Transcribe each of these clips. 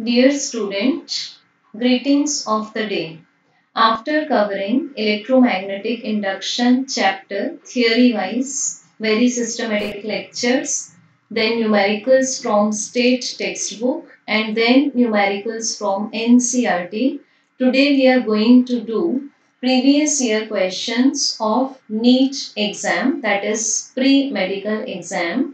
Dear student, greetings of the day. After covering electromagnetic induction chapter theory wise, very systematic lectures, then numericals from state textbook and then numericals from NCRT, today we are going to do previous year questions of NEET exam that is pre-medical exam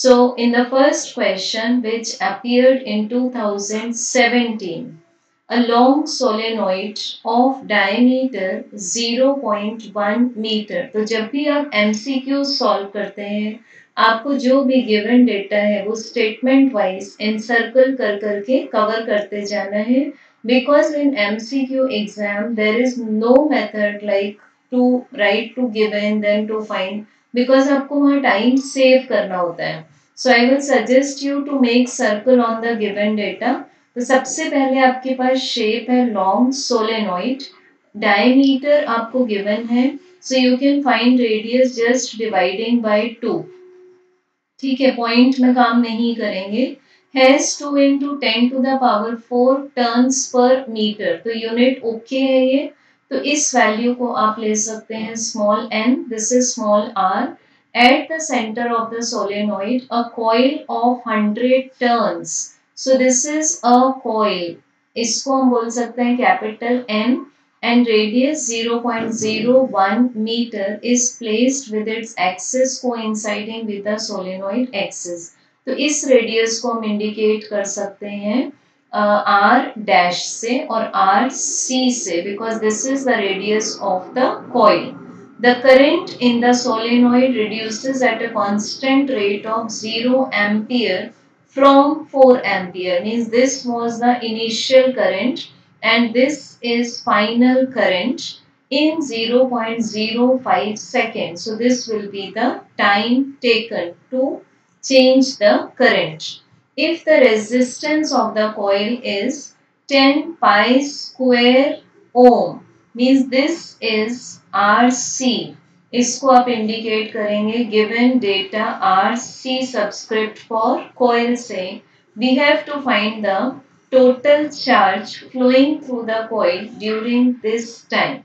so in the first question which appeared in 2017, a long solenoid of diameter 0.1 meter. तो जब भी आप MCQ solve करते हैं आपको जो भी given data है वो statement wise encircle कर करके cover करते जाना है because in MCQ exam there is no method like to write to given then to find because आपको वहाँ टाइम सेव करना होता है। So I will suggest you to make circle on the given data तो सबसे पहले आपके पास शेप है लॉन्ग सोलेनोइड डायमीटर आपको गिवन है। So you can find radius just dividing by two ठीक है पॉइंट में काम नहीं करेंगे। Has two into ten to the power four turns per meter तो यूनिट ओके है ये। तो इस वैल्यू को आप ले सकते हैं small N this is small R at the centre of the solenoid a coil of hundred turns so this is a coil इसको हम बोल सकते हैं capital N and radius 0.01 meter is placed with its axis coinciding with the solenoid axis. तो इस रेडियस को हम इंडिकेट कर सकते हैं आर डैश से और आर सी से because this is the radius of the coil The current in the solenoid reduces at a constant rate of 0 ampere from 4 ampere means this was the initial current and this is final current in 0.05 seconds. So this will be the time taken to change the current. If the resistance of the coil is 10 pi square ohm, means this is RC इसको आप indicate करेंगे given data R C subscript for coil so we have to find the total charge flowing through the coil during this time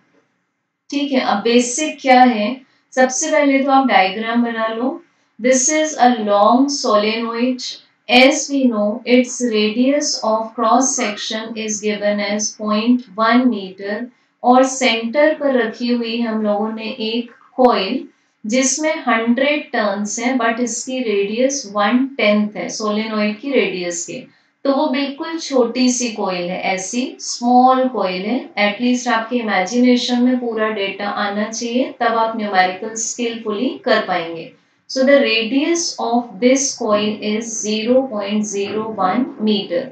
ठीक है, अब basic क्या है? सबसे पहले तो आप डायग्राम बना लो. This is a long solenoid As we know, its radius of cross section is given as 0.1 meter और सेंटर पर रखी हुई हम लोगों ने एक कोयल जिसमें 100 टर्न्स हैं बट इसकी रेडियस वन टेंथ है सोलेनोइड की रेडियस के। तो वो बिल्कुल छोटी सी कोयल है ऐसी स्मॉल कोयल है। एटलीस्ट आपके इमेजिनेशन में पूरा डेटा आना चाहिए तब आप न्यूमेरिकल स्किलफुली कर पाएँगे। So, the radius of this coil is 0.01 meter.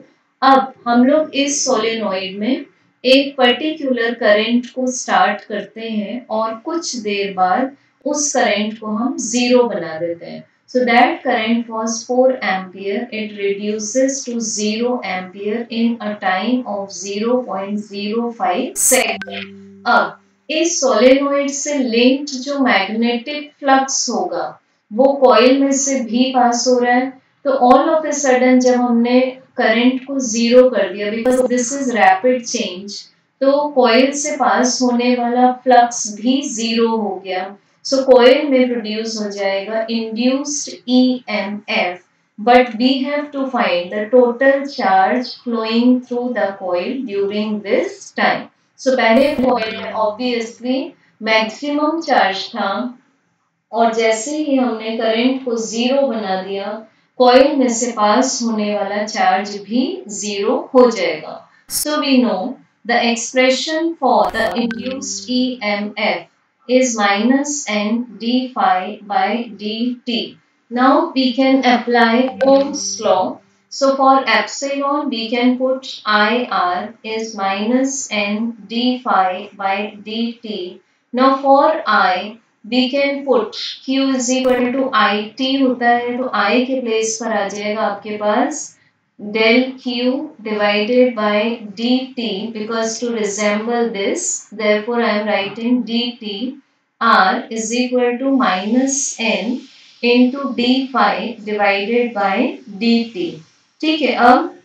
अब हम लोग इस सोलेनोइड में एक पर्टिकुलर करंट को स्टार्ट करते हैं और कुछ देर बाद उस करंट को हम ज़ीरो बना देते हैं So, that current was 4 ampere. It reduces to 0 ampere in a time of 0.05 second. अब, इस सोलेनोइड से लिंक्ड जो मैग्नेटिक फ्लक्स होगा वो कॉइल में से भी पास हो रहा है तो ऑल ऑफ़ ए सडन जब हमने करंट को ज़ीरो कर दिया because this is rapid change तो कॉइल से पास होने वाला फ्लक्स भी ज़ीरो हो गया। सो so, कॉइल में प्रोड्यूस हो जाएगा induced E M F but we have to find the total charge flowing through the coil during this time so पहले कॉइल में ऑब्वियसली मैक्सिमम चार्ज था और जैसे ही हमने करंट को ज़ीरो बना दिया कॉइल में से पास होने वाला चार्ज भी ज़ीरो हो जाएगा। So we know the expression for the induced EMF is minus N D phi by D T now we can apply Ohm's law so for epsilon we can put I R is minus N D phi by D T now for I we can put q is equal to I T होता है तो i के place पर आ जाएगा आपके पास del q divided by D T because to resemble this therefore I am writing D T R is equal to minus N into D phi divided by D T ठीक है, अब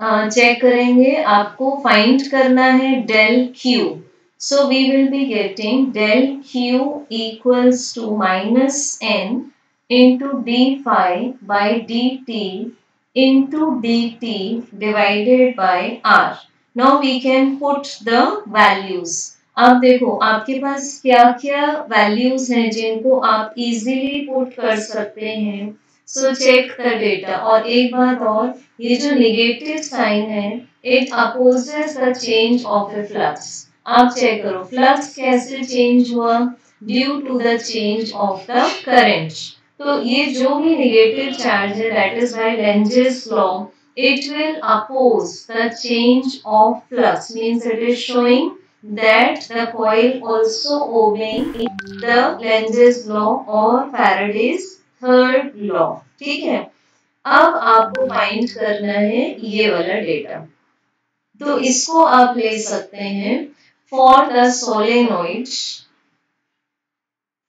check करेंगे, आपको find करना है del Q will be getting del Q equals to minus N into D phi by D T into D T divided by R now we can put the values अब देखो, आपके पास क्या क्या वैल्यूज़ हैं जिनको आप इजीली पुट कर सकते हैं? सो चेक द डेटा और एक बात और, ये जो नेगेटिव साइन है it opposes the change of a flux आप चेक करो फ्लक्स कैसे चेंज हुआ due to the change of the current तो ये जो भी नेगेटिव चार्ज है that is by Lenz's law it will oppose the change of flux means it is showing that the coil also obeying the Lenz's law or Faraday's third law ठीक है अब आपको find करना है ये वाला data तो इसको आप ले सकते हैं for the solenoid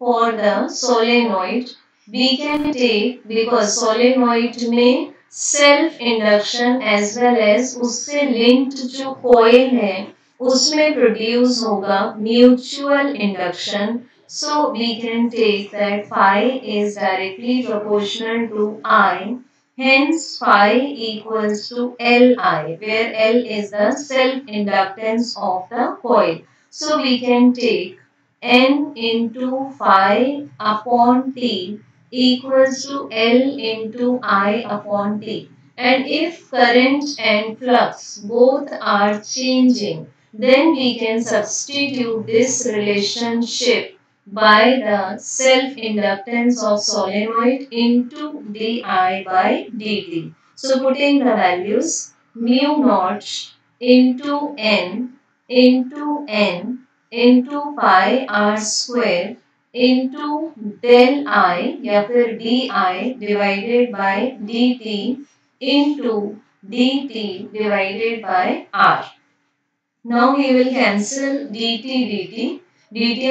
for the solenoid we can take because solenoid में self induction as well as उससे लिंक्ड जो कोयल है, उसमें प्रोड्यूस होगा mutual induction So, we can take that phi is directly proportional to I. Hence phi equals to Li where L is the self-inductance of the coil. So we can take N into phi upon T equals to L into I upon T. And if current and flux both are changing, then we can substitute this relationship by the self-inductance of solenoid into di by dt. So putting the values mu naught into n into n into pi r square into del i या फिर di divided by dt into dt divided by r. Now we will cancel dt dt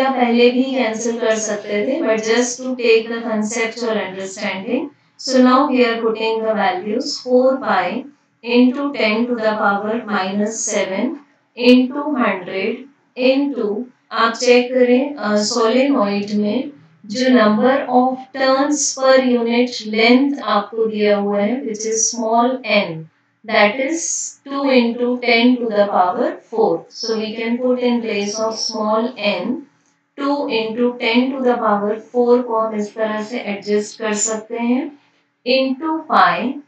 आप पहले भी cancel कर सकते थे but just to take the concept और understanding so now we are putting the values 4 pi into 10 to the power minus 7 into 100 into, आप check करें solenoid में जो number of turns per unit length आपको दिया हुआ है which is small n that is 2 into 10 to the power 4. So we can put in place of small n 2 into 10 to the power 4 को हम इस तरह से एडजस्ट कर सकते हैं into pi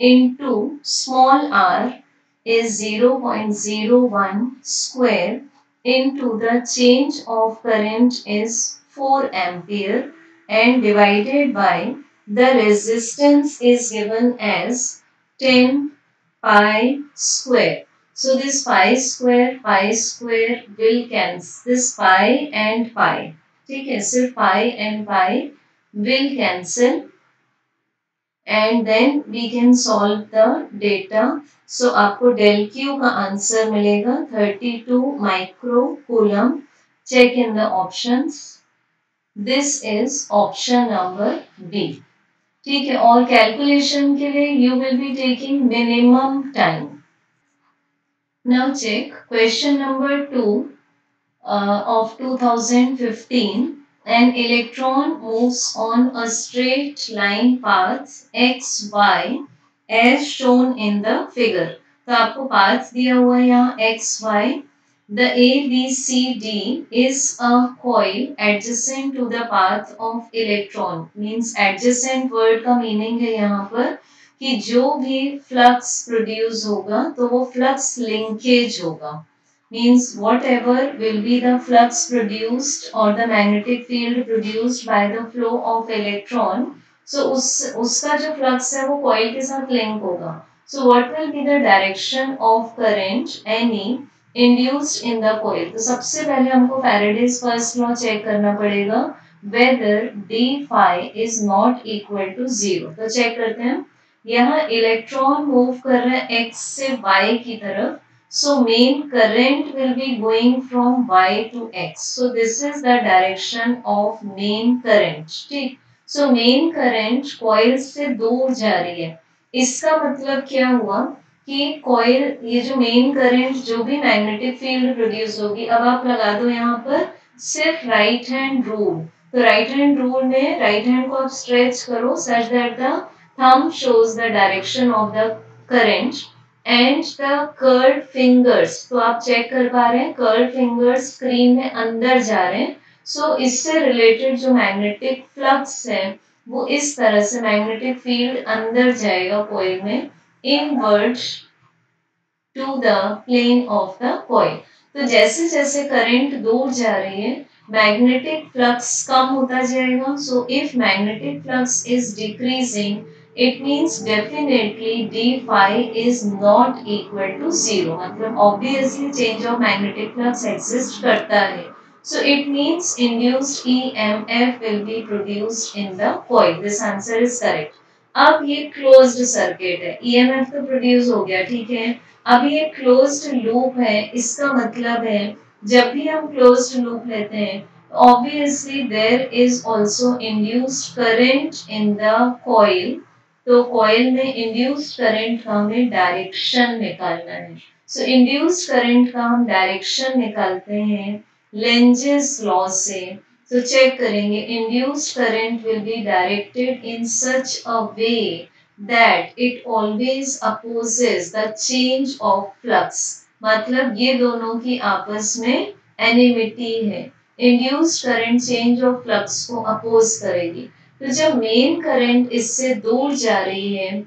into small r is 0.01 square into the change of current is 4 ampere and divided by the resistance is given as 10 pi square. So this pi square, pi square will cancel this pi and pi. ठीक है सिर्फ़ pi and pi will cancel and then we can solve the data. So आपको del q का answer मिलेगा 32 micro coulomb. Check in the options. This is option number B. ठीक है और calculation के लिए you will be taking minimum time now check question number two of 2015 an electron moves on a straight line path xy as shown in the figure. तो आपको path दिया हुआ है यहाँ X Y The ABCD is a coil adjacent to the path of electron. Means adjacent word का meaning है यहाँ पर कि जो भी flux produce होगा तो वो flux linkage होगा. Means whatever will be the flux produced or the magnetic field produced by the flow of electron. So उस उसका जो flux है वो coil के साथ link होगा. So what will be the direction of current any induced in the coil तो सबसे पहले हमको फैराडेज फ़र्स्ट लॉ चेक करना पड़ेगा whether d phi is not equal to zero तो चेक करते हैं यहाँ इलेक्ट्रॉन मूव कर रहे हैं एक्स से वाई की तरफ़ so main current will be going from Y to X so this is the direction of main current ठीक? सो मेन करेंट कॉइल से दूर जा रही है। इसका मतलब क्या हुआ? कि कॉइल ये जो मेन करंट जो भी मैग्नेटिक फ़ील्ड प्रोड्यूस होगी अब आप लगा दो यहाँ पर सिर्फ़ राइट हैंड रूल तो राइट हैंड रूल में राइट हैंड को आप स्ट्रेच करो such that the thumb shows the direction of the current and the curled fingers तो आप चेक कर पा रहे हैं कर्ड फिंगर्स स्क्रीन में अंदर जा रहे हैं. सो so, इससे रिलेटेड जो मैग्नेटिक फ्लक्स है वो इस तरह से मैग्नेटिक फ़ील्ड अंदर जाएगा कोयल में. inwards to the plane of the coil. तो जैसे जैसे करंट दूर जा रही है मैग्नेटिक फ्लक्स कम होता जाएगा। So if magnetic flux is decreasing it means definitely d phi is not equal to zero मतलब obviously change of magnetic flux exist करता है। So it means induced EMF will be produced in the coil this answer is correct अब ये closed circuit है। EMF तो produce हो गया, ठीक है? अब ये क्लोज्ड लूप है, इसका मतलब है, जब भी हम क्लोज्ड लूप लेते हैं, obviously there is also induced current in the coil तो कॉइल में इंड्यूस्ड करंट का हमें डायरेक्शन निकालना है। सो इंड्यूस्ड करंट का हम डायरेक्शन निकालते हैं लेंजेस लॉ से। तो चेक करेंगे induce current will be directed in such a way that it always opposes the change of flux मतलब ये दोनों की आपस में एनिमिटी है। Induced current change of flux को अपोज करेगी। तो जब मेन करंट इससे दूर जा रही है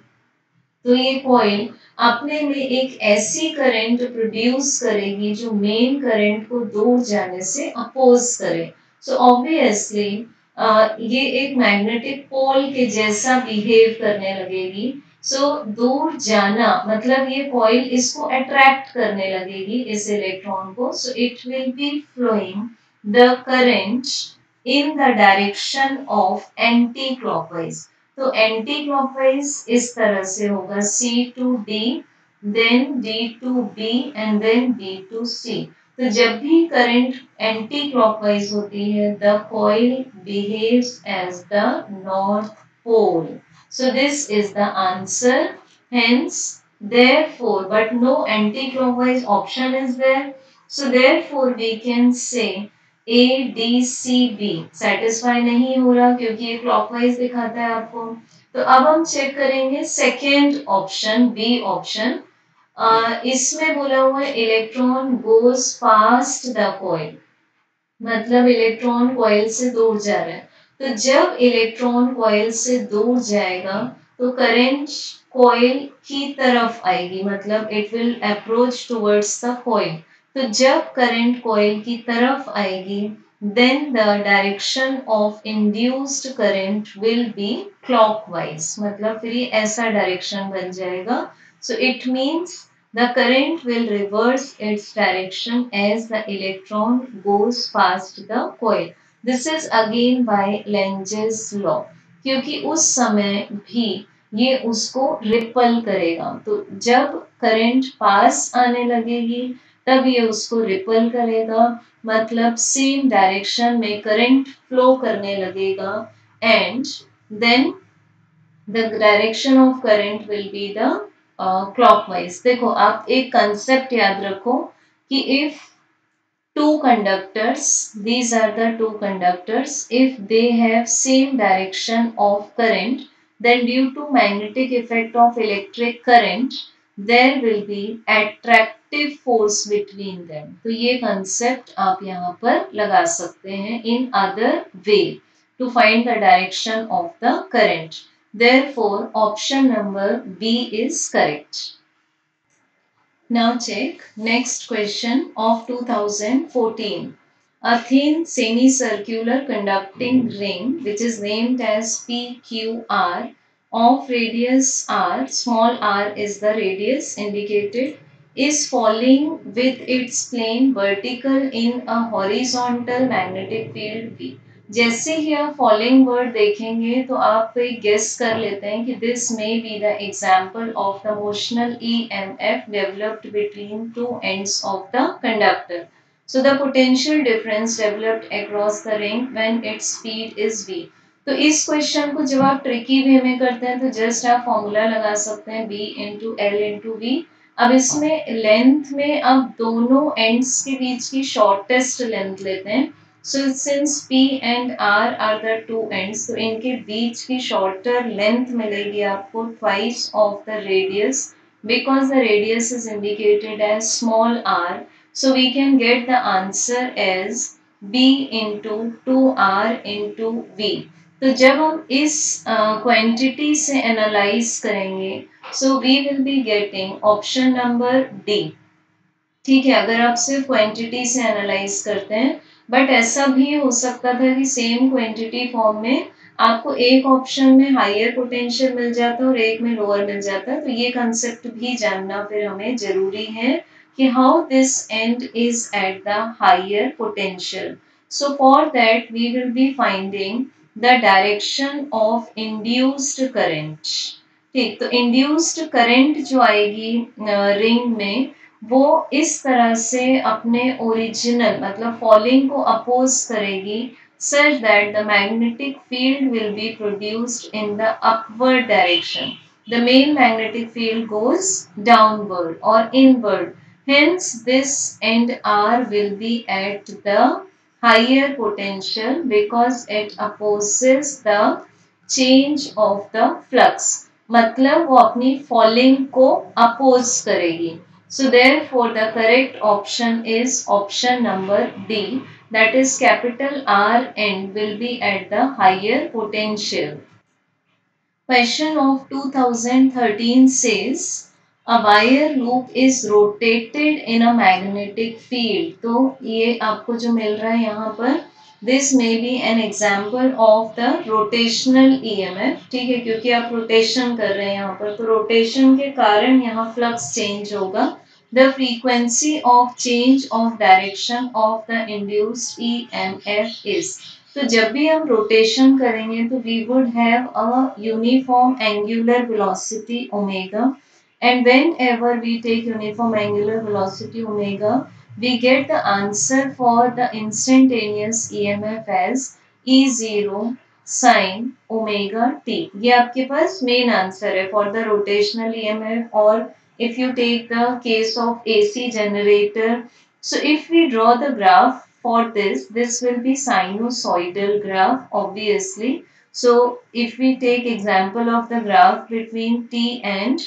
तो ये कॉइल अपने में एक ऐसी करंट प्रोड्यूस करेगी जो मेन करंट को दूर जाने से अपोज करे। सो ऑब्वियसली ये एक मैग्नेटिक पोल के जैसा बिहेव करने लगेगी। सो so, दूर जाना मतलब ये कॉइल इसको अट्रैक्ट करने लगेगी इस इलेक्ट्रॉन को। So it will be flowing the current in the direction of anti clockwise तो एंटी क्लॉकवाइज इस तरह से होगा। C to D then D to B and then B to C तो जब भी करंट एंटी क्लॉकवाइज होती है the coil behaves as the north pole so this is the answer. Hence, therefore, but no anti-clockwise option is there. So therefore, we can say A D C B satisfy नहीं हो रहा क्योंकि ये clockwise दिखाता है आपको। तो अब हम चेक करेंगे सेकेंड ऑप्शन बी ऑप्शन इसमें बोला हुआ है electron goes past the coil मतलब इलेक्ट्रॉन कॉइल से दूर जा रहा है। तो जब इलेक्ट्रॉन कॉइल से दूर जाएगा तो करंट कॉइल की तरफ़ आएगी। मतलब it will approach towards the coil तो जब करंट कॉइल की तरफ़ आएगी then the direction of induced current will be clockwise मतलब फिर ये ऐसा डायरेक्शन बन जाएगा so it means the current will reverse its direction as the electron goes past the coil this is again by Lenz's law क्योंकि उस समय भी ये उसको रिपल करेगा। तो जब करंट पास आने लगेगी, तब ये उसको रिपल करेगा। मतलब सेम डायरेक्शन में करंट फ्लो करने लगेगा। And then the direction of current will be the clockwise देखो, आप एक कंसेप्ट याद रखो कि if two conductors these are the two conductors if they have same direction of current then due to magnetic effect of electric current there will be attractive force between them तो ये concept आप यहाँ पर लगा सकते हैं in other way to find the direction of the current therefore option number b is correct now check next question of 2014 a thin semicircular conducting ring which is named as pqr of radius r small r is the radius indicated is falling with its plane vertical in a horizontal magnetic field V. जैसे ही आप following word देखेंगे तो आप एक guess कर लेते हैं कि this may be the example of the motional E M F developed between two ends of the conductor So, the potential difference developed across the ring when its speed is v. तो इस question को जब आप tricky वे में करते हैं तो just आप फॉर्मूला लगा सकते हैं B into L into V अब इसमें लेंथ में अब दोनों एंड्स के बीच की शॉर्टेस्ट लेंथ लेते हैं। Since P and R are the two ends तो इनके बीच की शॉर्टर लेंथ मिलेगी आपको twice of the radius because the radius is indicated as small R so we can get the answer as B into two R into V तो जब हम इस क्वांटिटी uh, से एनालाइज करेंगे so we will be getting option number D ठीक है अगर आप सिर्फ़ क्वांटिटी से एनालाइज करते हैं बट ऐसा भी हो सकता था कि सेम क्वांटिटी फॉर्म में आपको एक ऑप्शन में हायर पोटेंशियल मिल जाता और एक में लोअर मिल जाता। तो ये कंसेप्ट भी जानना फिर हमें ज़रूरी है कि how this end is at the higher potential so for that we will be finding the direction of induced current ठीक तो इंड्यूस्ड करेंट जो आएगी रिंग में वो इस तरह से अपने ओरिजिनल मतलब फॉलिंग को अपोज करेगी such that the magnetic field will be produced in the upward direction the main magnetic field goes downward और inward hence this end R will be at the higher potential because it opposes the change of the flux मतलब वो अपनी falling को oppose करेगी। Therefore the correct option is option number D that is capital R and will be at the higher potential. Question of 2013 says a wire loop is rotated in a magnetic field. तो ये आपको जो मिल रहा है यहाँ पर this may be an example of the rotational EMF ठीक है? क्योंकि आप रोटेशन कर रहे हैं यहाँ पर तो रोटेशन के कारण यहाँ फ्लक्स चेंज होगा। The frequency of change of direction of the induced EMF is तो जब भी हम रोटेशन करेंगे तो we would have a uniform angular velocity omega and whenever we take uniform angular velocity omega we get the answer for the instantaneous EMF as E0 sin omega t. ये आपके पास main answer है for the rotational EMF or if you take the case of AC generator. So if we draw the graph for this, this will be sinusoidal graph obviously. So if we take example of the graph between T and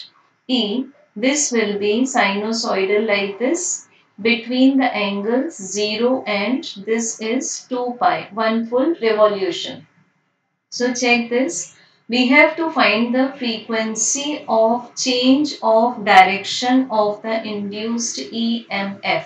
E, this will be sinusoidal like this between the angles 0 and this is 2 pi, one full revolution. So check this. We have to find the frequency of change of direction of the induced EMF.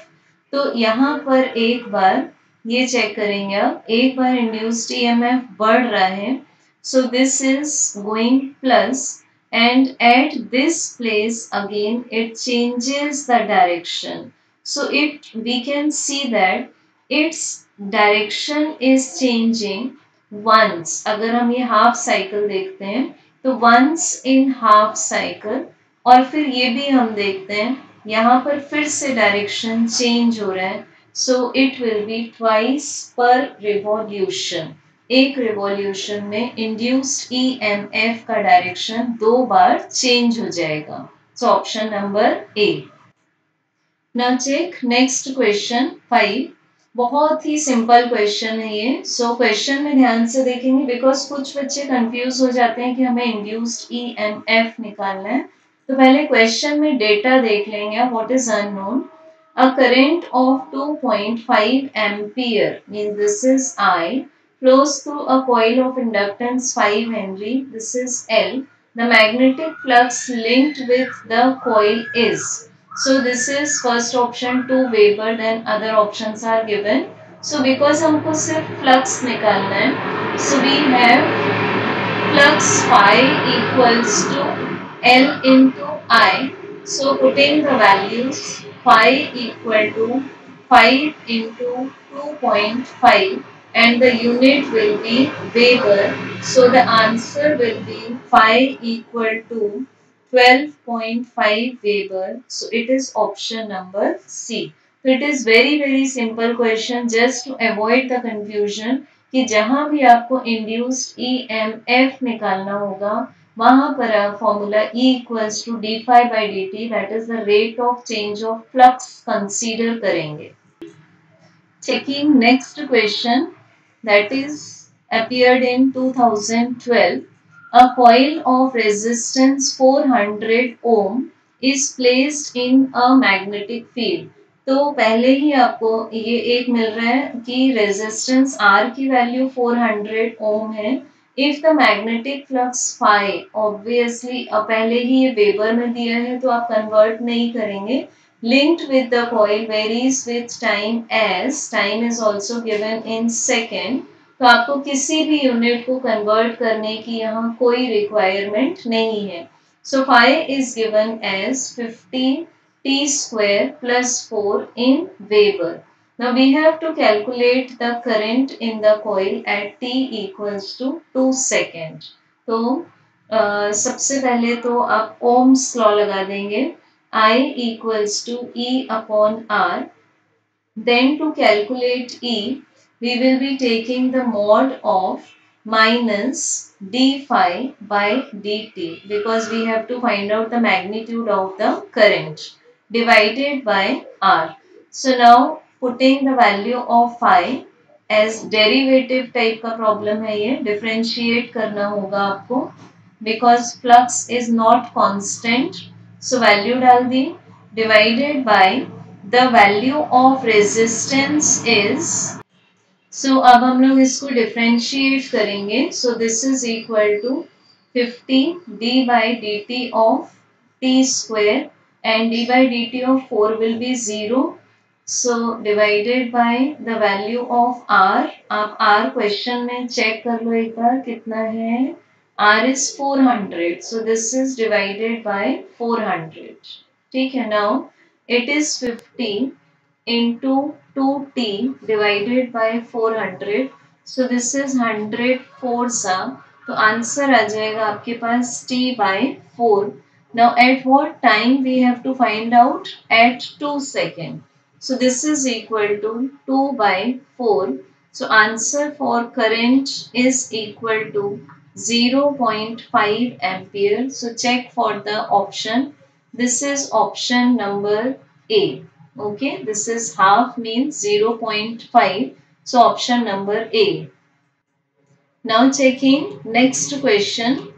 तो यहाँ पर एक बार ये check करेंगे आप एक बार induced EMF बढ़ रहा है so this is going plus and at this place again it changes the direction So it we can see that its direction is changing once. अगर हम ये half cycle देखते हैं तो once in half cycle, और फिर ये भी हम देखते हैं, यहाँ पर फिर से डायरेक्शन चेंज हो रहा है so it will be twice per revolution एक रिवॉल्यूशन में इंड्यूस्ड ईएमएफ का डायरेक्शन दो बार चेंज हो जाएगा so option number A now check next question five बहुत ही सिंपल क्वेश्चन है ये. सो so, क्वेश्चन में ध्यान से देखेंगे बिकॉज़ कुछ बच्चे कंफ्यूज हो जाते हैं कि हमें इंड्यूस्ड ई एम एफ़ निकालना है. तो पहले क्वेश्चन में डेटा देख लेंगे what is unknown a current of 2.5 ampere means this is I flows through a coil of inductance 5 Henry. This is L. The magnetic flux linked with the coil is. So this is first option 2 Weber then other options are given. So because हमको सिर्फ flux निकालना है so we have flux phi equals to L into I. So putting the values phi equal to 5 into 2.5 and the unit will be Weber. So the answer will be phi equal to 12.5 Weber. So, it is option number C. So, it is very very simple question just to avoid the confusion. कि जहाँ भी आपको induced E M F निकालना होगा, वहाँ पर formula E equals to d phi by d t that is the rate of change of flux consider करेंगे checking next question that is appeared in 2012 a coil of resistance 400 ohm is placed in a magnetic field. तो पहले ही आपको ये एक मिल रहा है कि resistance R की वैल्यू 400 ओम है। If the magnetic flux phi obviously पहले ही ये वेबर में दिया है तो आप कन्वर्ट नहीं करेंगे। Linked with the coil varies with time as time is also given in second तो आपको किसी भी यूनिट को कन्वर्ट करने की यहाँ कोई रिक्वायरमेंट नहीं है so phi is given as 50 t square plus 4 in Weber. Now we have to calculate the current in the coil at t equals to 2 second. तो uh, सबसे पहले तो आप ओम्स लॉ लगा देंगे I equals to E upon R. Then to calculate E, we will be taking the mod of minus d phi by dt because we have to find out the magnitude of the current. divided by r. So now putting the value of phi as derivative type का problem है ये differentiate करना होगा आपको because flux is not constant. So value डाल दी divided by the value of resistance is so so, अब हम लोग इसको डिफ्रेंशिएट करेंगे. So this is equal to fifty d by d t of t square and d by d t of four will be zero so divided by the value of R आप R question में check कर लो एक बार कितना है? R is four hundred so this is divided by four hundred ठीक है now it is fifty into 2t divided by 400. So this is 100 4 सा तो आंसर आ जाएगा आपके पास t by 4 Now at what time we have to find out? At 2 second. So this is equal to 2 by 4. So answer for current is equal to 0.5 ampere. So check for the option. This is option number A. Okay, this is half means 0.5. So option number A. Now checking next question.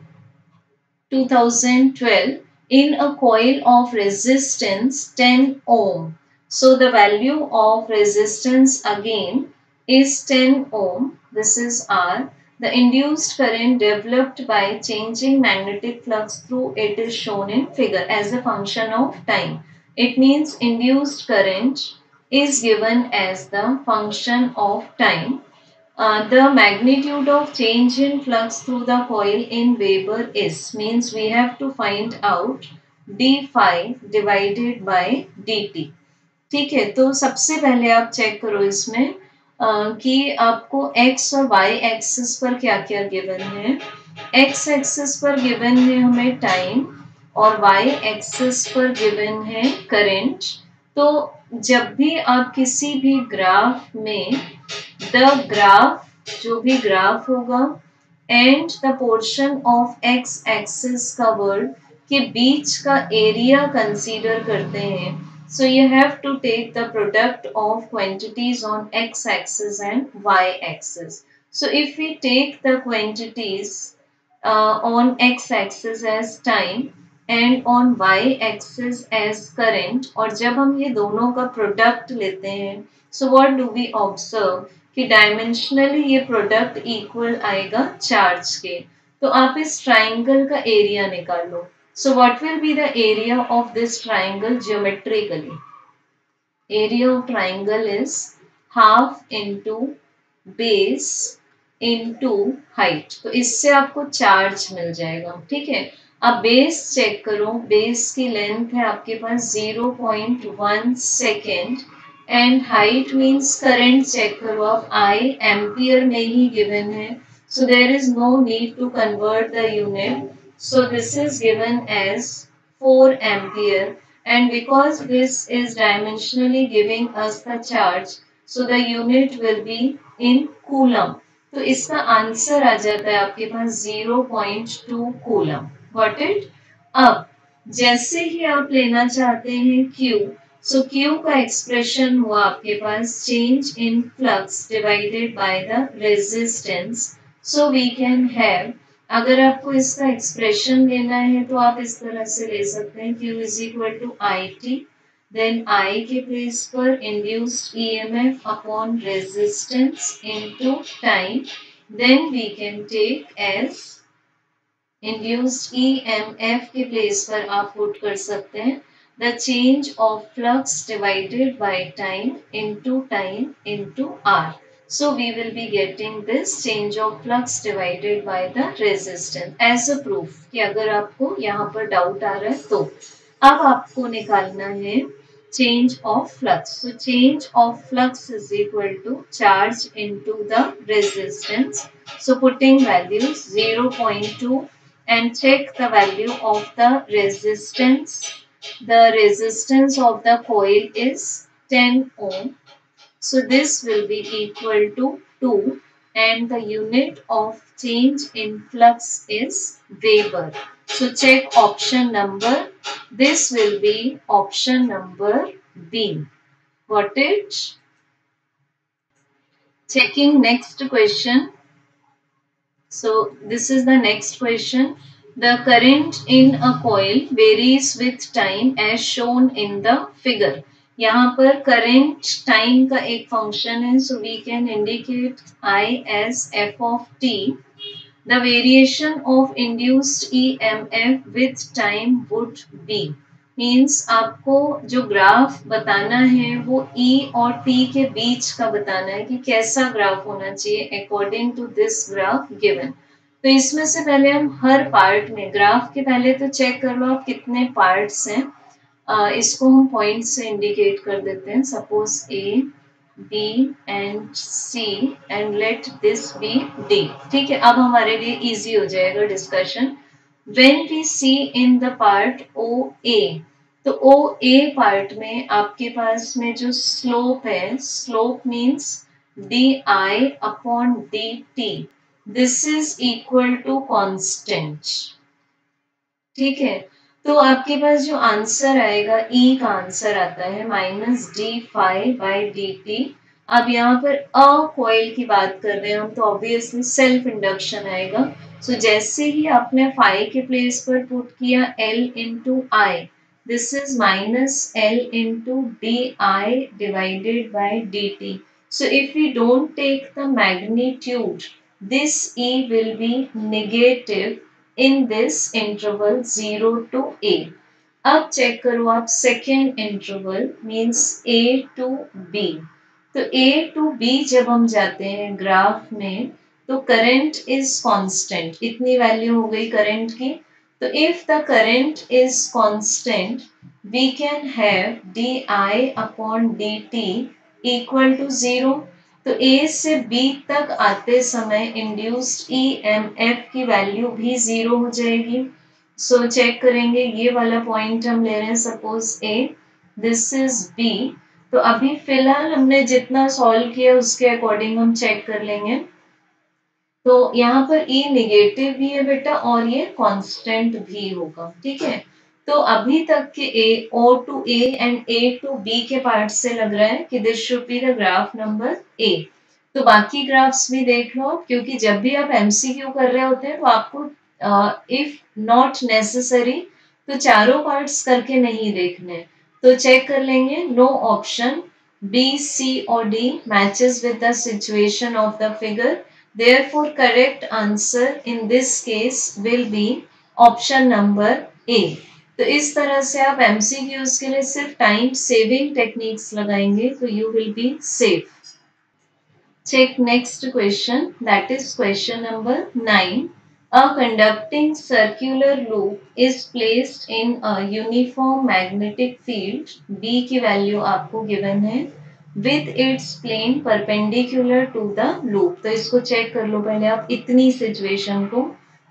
2012 in a coil of resistance 10 ohm. So the value of resistance again is 10 ohm. This is R. The induced current developed by changing magnetic flux through it is shown in figure as a function of time. It means induced current is given as the function of time uh, the magnitude of change in flux through the coil in Weber is means we have to find out d phi divided by dt ठीक है तो सबसे पहले आप check करो इसमें आ, कि आपको x और y एक्सिस पर क्या क्या गिवन है x एक्सिस पर गिवन है हमें टाइम और y एक्सिस पर गिवन है करंट तो जब भी आप किसी भी ग्राफ में द ग्राफ जो भी ग्राफ होगा and the portion of x axis covered के बीच का एरिया कंसीडर करते हैं so you have to take the product of quantities on x axis and y axis so if you take the quantities on x axis as time and on Y axis as current और जब हम ये दोनों का product लेते हैं so what do we observe कि dimensionally ये प्रोडक्ट इक्वल आएगा चार्ज के। तो आप इस ट्राइंगल का एरिया निकालो so what will be the area of this triangle geometrically area of triangle is half into base into height तो इससे आपको चार्ज मिल जाएगा। ठीक है? अब बेस चेक करो बेस की लेंथ है आपके पास zero point one second and height means current check करो, आप आई एम्पियर में ही गिवन है। So there is no need to convert the unit so this is given as four ampere and because this is dimensionally giving us the charge so the unit will be in coulomb तो इसका answer आ जाता है आपके पास zero point two coulomb what it अब, जैसे ही आप लेना चाहते हैं क्यू सो क्यू का एक्सप्रेशन हुआ आपके पास change in flux divided by the resistance so we can have अगर आपको इसका एक्सप्रेशन लेना है तो आप इस तरह से ले सकते हैं Q is equal to I T then I के प्लेस पर induced EMF upon resistance into time then we can take as induced emf के प्लेस पर आप पुट कर सकते हैं. The change of flux divided by time in time in R so we will be getting this change of flux divided by the resistance as a proof कि अगर आपको यहाँ पर डाउट आ रहा है तो. अब आपको निकालना है change of flux so change of flux is equal to charge in the resistance so putting value zero point two and check the value of the resistance. The resistance of the coil is 10 ohm so this will be equal to 2 and the unit of change in flux is Weber. So check option number. This will be option number B. It? Checking next question. So this is the next question. The current in a coil varies with time as shown in the figure. यहाँ पर current time का एक function है so we can indicate I is F of T the variation of induced E M F with time would be means आपको जो graph बताना है वो ई e और टी के बीच का बताना है कि कैसा ग्राफ होना चाहिए according to this graph given तो इसमें से पहले हम हर पार्ट में ग्राफ के पहले तो चेक कर लो आप कितने पार्ट्स हैं। आ, इसको हम पॉइंट से इंडिकेट कर देते हैं। Suppose A B and C and let this B D ठीक है अब हमारे लिए इजी हो जाएगा discussion when we see in the part O A तो ओ ए पार्ट में आपके पास में जो स्लोप है slope means D I upon D T this is equal to ठीक है? तो आपके पास जो आंसर आएगा ई e का आंसर आता है minus D phi by D T अब यहाँ पर अ कोयल की बात कर रहे हैं, हम तो ऑब्वियसली सेल्फ इंडक्शन आएगा। सो so, जैसे ही आपने फाइव के प्लेस पर पुट किया L into I this is minus L into D I divided by D T so if you don't take the magnitude this E will be negative in this interval 0 to a. अब check करो आप second interval means A to B तो A to B जब हम जाते हैं graph में तो करंट इज़ कांस्टेंट इतनी वैल्यू हो गई करंट की? तो if the current is constant we can have D I upon D T equal to zero तो ए से बी तक आते समय इंड्यूस्ड ई एम एफ़ की वैल्यू भी ज़ीरो हो जाएगी. सो so, चेक करेंगे ये वाला पॉइंट हम ले रहे हैं suppose A this is B तो अभी फ़िलहाल हमने जितना सॉल्व किया उसके अकॉर्डिंग हम चेक कर लेंगे. तो यहाँ पर ई e निगेटिव भी है बेटा और ये कांस्टेंट भी होगा, ठीक है? तो अभी तक के A O to A and A to B के पार्ट से लग रहा है कि this should be the graph number A तो बाकी ग्राफ्स भी देख लो क्योंकि जब भी आप एमसीक्यू कर रहे होते हैं तो आपको इफ़ नॉट नेसेसरी तो चारों पार्ट्स करके नहीं देखने तो चेक कर लेंगे नो ऑप्शन बी सी और D matches with the situation of the figure therefore, correct answer in this case will be option number a. तो इस तरह से आप एम के लिए सिर्फ़ टाइम सेविंग टेक्निक्स लगाएँगे तो you will be safe check next question that is question number nine a conducting circular loop is placed in a uniform magnetic field B की वैल्यू आपको गिवन है. With its plane perpendicular to the loop तो इसको check कर लो पहले आप इतनी सिचुएशन को.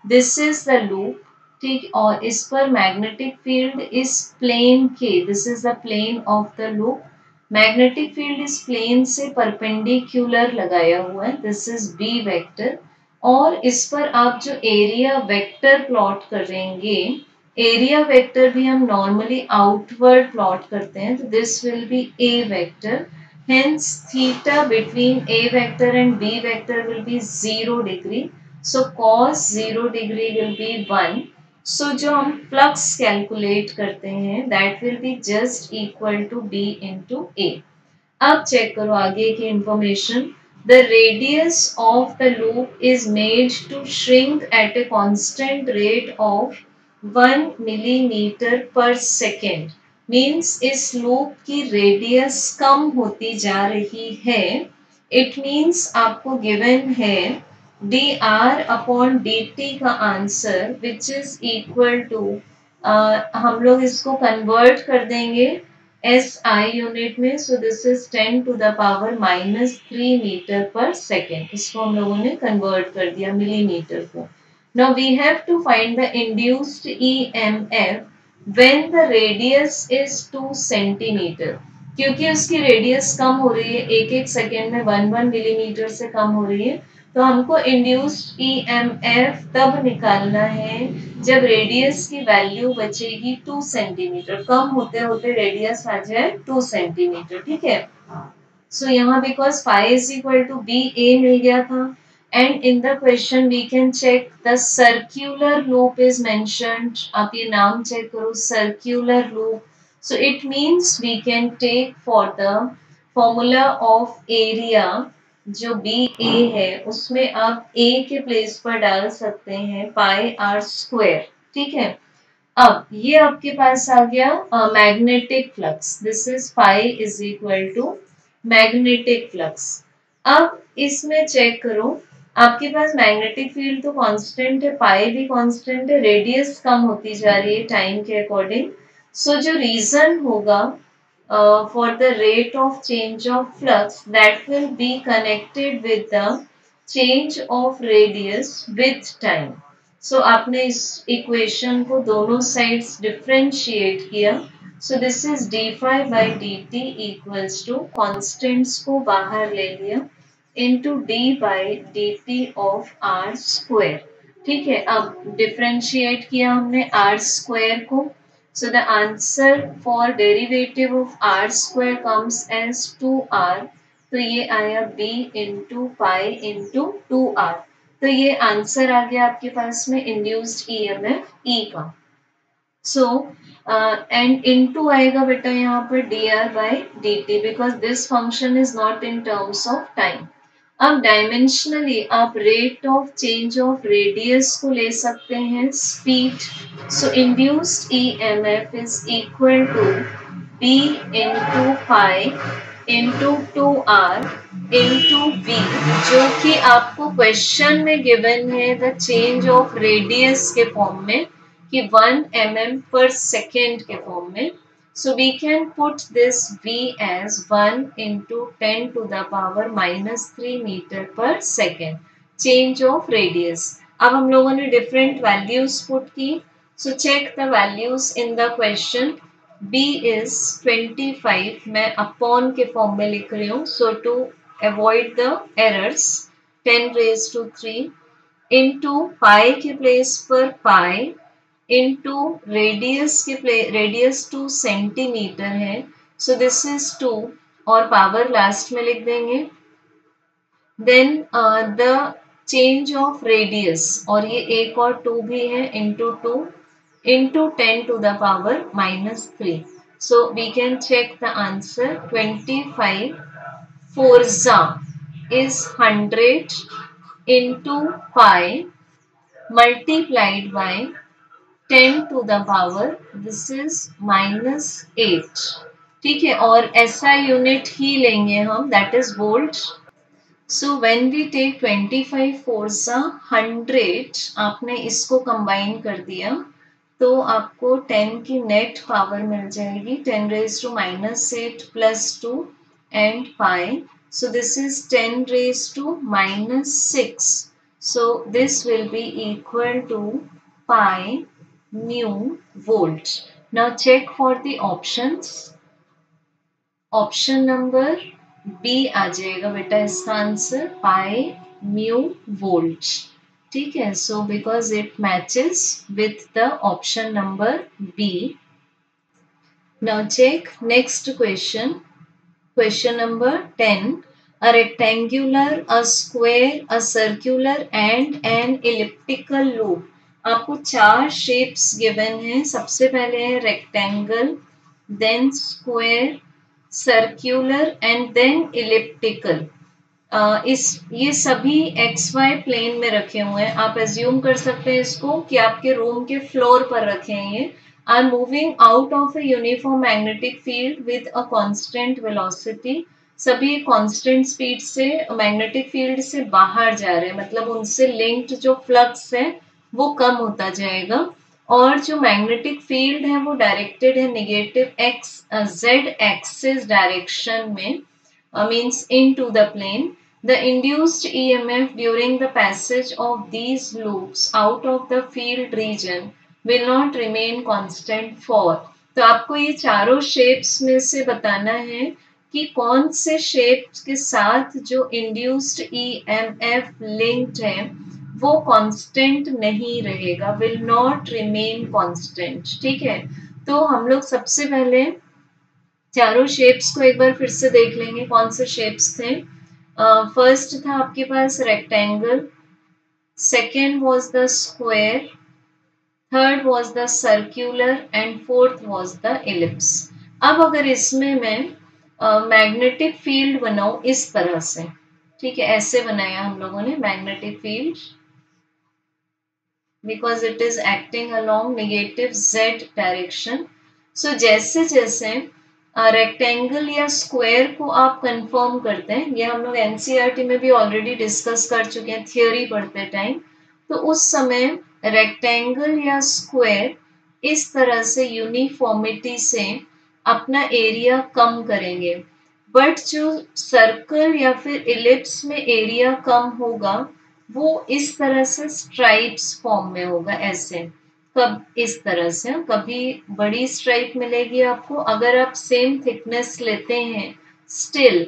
दिस इज़ द लूप ठीक? और इस पर मैग्नेटिक फ़ील्ड इस प्लेन के this is the plane of the loop magnetic field इस प्लेन से परपेंडिकुलर लगाया हुआ है। दिस इज़ बी वेक्टर और इस पर आप जो एरिया वेक्टर प्लॉट करेंगे एरिया वेक्टर भी हम नॉर्मली आउटवर्ड प्लॉट करते हैं तो this will be a vector hence, theta between a vector and b vector will be 0 degree. So, cos 0 degree will be 1 so, जो हम फ्लक्स कैलकुलेट करते हैं that will be just equal to B into A अब check करो आगे की information the radius of the loop is made to shrink at a constant rate of one millimeter per second means इस loop की radius कम होती जा रही है। इट मीन्स आपको गिवन है D R upon D T का answer which is equal to हम लोग इसको कन्वर्ट कर देंगे एस आई यूनिट में। So this is ten to the power minus three meter per second इसको हम लोगों ने कन्वर्ट कर दिया मिलीमीटर को। Now we have to find the induced EMF when the radius is 2 centimeter. क्योंकि उसकी रेडियस कम हो रही है एक एक सेकेंड में वन वन मिलीमीटर से कम हो रही है तो हमको इंड्यूस्ड ईएमएफ तब निकालना है जब रेडियस की वैल्यू बचेगी टू सेंटीमीटर कम होते होते रेडियस आ जाए टू सेंटीमीटर ठीक है सो so, यहाँ because phi is equal to B A मिल गया था and in the question we can check the circular loop is mentioned आप ये नाम check करो circular loop so it means we can take for the formula of area जो B A है उसमें आप ए के प्लेस पर डाल सकते हैं पाई आर स्क्वायर ठीक है अब ये आपके पास आ गया magnetic flux this is phi is equal to magnetic flux अब इसमें चेक करो आपके पास मैग्नेटिक फ़ील्ड तो कांस्टेंट है पाई भी कांस्टेंट है रेडियस कम होती जा रही है टाइम के अकॉर्डिंग सो जो रीजन होगा for the rate of change of flux that will be connected with the change of radius with time so आपने इस इक्वेशन को दोनों साइड्स डिफ्रेंशिएट किया. So this is D phi by D T equals to constants को बाहर ले लिया. Into D by D T of R square ठीक है, अब डिफ्रेंशिएट किया हमने आर स्क्वेयर को। So the answer for derivative of R square comes as two R तो ये आया B into pi into two R तो ये आंसर आ गया आपके पास में induced E M F E का सो एंड इनटू आएगा बेटा यहाँ पर D R by D T because this function is not in terms of time अब डायमेंशनली आप rate of change of radius को ले सकते हैं speed so induced E M F is equal to B into phi into two R into B जो कि आपको question में गिवन है द चेंज ऑफ़ रेडियस के फॉर्म में कि one M M per second के फॉर्म में। So we can put this V as 1 into 10 to the power minus 3 meter per second. Change of radius. अब हम लोगों ने different values put की. So check the values in the question. B is 25. मैं upon के form में लिख रही हूँ. So to avoid the errors, 10 raised to 3 into pi के place पर pi इंटू रेडियस के प्ले रेडियस टू सेंटीमीटर है. सो दिस इज़ टू और पावर लास्ट में लिख देंगे. Then the change of radius और ये एक और टू भी है into two into ten to the power minus three so we can check the answer twenty five फोरजा is 100 into pi multiplied by ten to the power this is minus eight ठीक है, और ऐसा unit ही लेंगे हम that is volt so when we take 25 five फोर्सा hundred आपने इसको combine कर दिया तो आपको 10 की नेट पावर मिल जाएगी। 10 raise to minus eight plus two and pi so, this is 10 raised to minus 6 so, this will be equal to pi mu volt. Now check for the options. Option number B आ जाएगा बेटा इसका answer पाई mu volt ठीक है so because it matches with the option number B now check next question question number ten a rectangular, a square, a circular and an elliptical loop. आपको चार shapes given है। सबसे पहले है rectangle then square circular and then elliptical इस, ये सभी X Y plane में रखे हुए हैं। आप एज्यूम कर सकते हैं इसको कि आपके रूम के फ्लोर पर रखे हैं ये। Are moving out of a uniform magnetic field with a constant velocity सभी कांस्टेंट स्पीड से मैग्नेटिक फ़ील्ड से बाहर जा रहे हैं। मतलब उनसे लिंक्ड जो फ्लक्स है वो कम होता जाएगा। और जो मैग्नेटिक फ़ील्ड है, वो डायरेक्टेड है negative X Z axis direction में means into the plane the induced EMF during the passage of these loops out of the field region will not remain constant for तो आपको ये चारों shapes में से बताना है कि कौन से शेप के साथ जो इंड्यूस्ड ईएमएफ लिंक्ड है वो कांस्टेंट नहीं रहेगा विल नॉट रिमेन कांस्टेंट ठीक है? तो हम लोग सबसे पहले चारों शेप्स को एक बार फिर से देख लेंगे कौन से शेप्स थे? फ़र्स्ट uh, था आपके पास rectangle second was the square third was the circular and fourth was the ellipse अब अगर इसमें मैं मैग्नेटिक फ़ील्ड बनाओ इस तरह से ठीक है? ऐसे बनाया हम लोगों ने magnetic field because it is acting along negative Z direction so जैसे जैसे रेक्टेंगल या स्क्वायर को आप कंफर्म करते हैं, ये हम लोग एनसीईआरटी में भी ऑलरेडी डिस्कस कर चुके हैं थियोरी पढ़ते टाइम तो उस समय रेक्टेंगल या स्क्वायर इस तरह से यूनिफॉर्मिटी से अपना एरिया कम करेंगे. बट जो सर्कल या फिर इलिप्स में एरिया कम होगा वो इस तरह से स्ट्राइप्स फॉर्म में होगा ऐसे। कब इस तरह से? कभी बड़ी स्ट्राइप मिलेगी आपको। अगर आप सेम थिकनेस लेते हैं स्टिल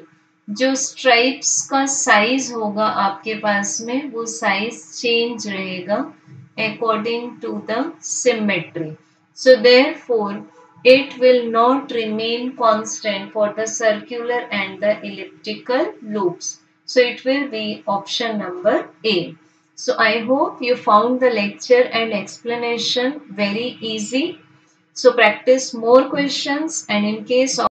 जो स्ट्राइप्स का साइज़ होगा आपके पास में, वो साइज़ चेंज रहेगा according to the symmetry so therefore it will not remain constant for the circular and the elliptical loops. So it will be option number A. So I hope you found the lecture and explanation very easy. So practice more questions and in case of